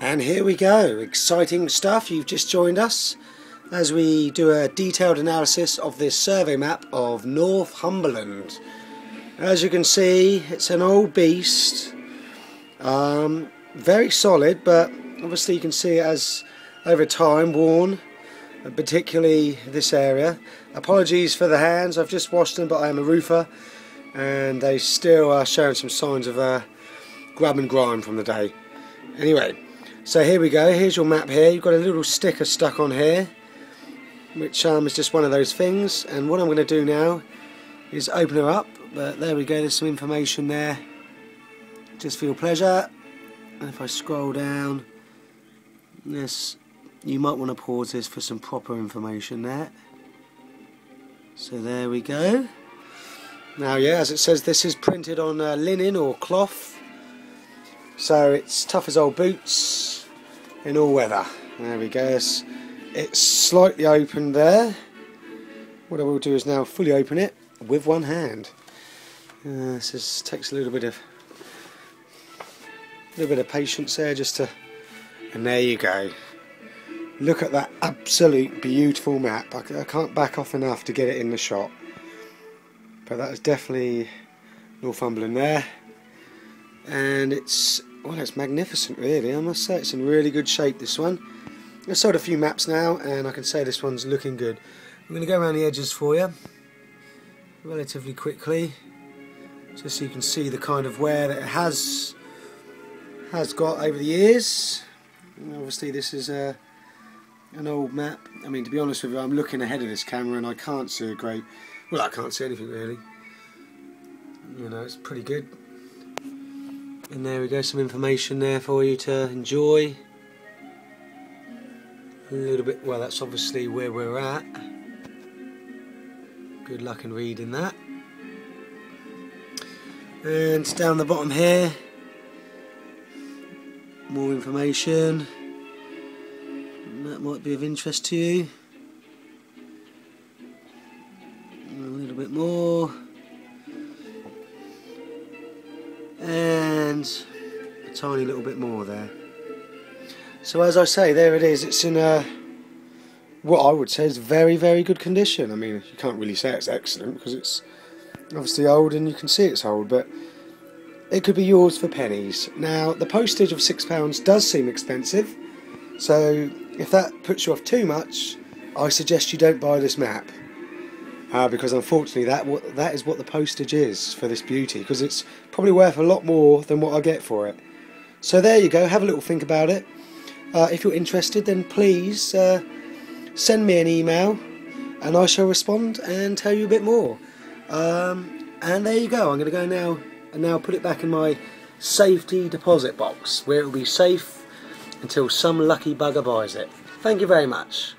And here we go, exciting stuff. You've just joined us as we do a detailed analysis of this survey map of Northumberland. As you can see, it's an old beast, um, very solid, but obviously you can see it as over time worn, particularly this area. Apologies for the hands, I've just washed them, but I am a roofer, and they still are showing some signs of uh, grub and grime from the day. Anyway, so here we go, here's your map here, you've got a little sticker stuck on here which um, is just one of those things. And what I'm going to do now is open her up but there we go, there's some information there. Just for your pleasure. And if I scroll down this you might want to pause this for some proper information there. So there we go. Now yeah as it says this is printed on uh, linen or cloth. So it's tough as old boots in all weather. There we go. It's, it's slightly open there. What I will do is now fully open it with one hand. Uh, this is, takes a little bit of a little bit of patience there just to and there you go look at that absolute beautiful map I, I can't back off enough to get it in the shot but that is definitely Northumberland there and it's well, it's magnificent, really. I must say, it's in really good shape. This one. I've sold a few maps now, and I can say this one's looking good. I'm going to go around the edges for you, relatively quickly, just so you can see the kind of wear that it has has got over the years. Obviously, this is a an old map. I mean, to be honest with you, I'm looking ahead of this camera, and I can't see a great. Well, I can't see anything really. You know, it's pretty good. And there we go, some information there for you to enjoy. A little bit, well that's obviously where we're at. Good luck in reading that. And down the bottom here, more information. That might be of interest to you. A little bit more. And a tiny little bit more there. So as I say, there it is. It's in a what I would say is very, very good condition. I mean, you can't really say it's excellent because it's obviously old and you can see it's old, but it could be yours for pennies. Now, the postage of £6 does seem expensive, so if that puts you off too much, I suggest you don't buy this map uh, because unfortunately that that is what the postage is for this beauty because it's probably worth a lot more than what I get for it. So there you go. Have a little think about it. Uh, if you're interested, then please uh, send me an email, and I shall respond and tell you a bit more. Um, and there you go. I'm going to go now and now put it back in my safety deposit box where it will be safe until some lucky bugger buys it. Thank you very much.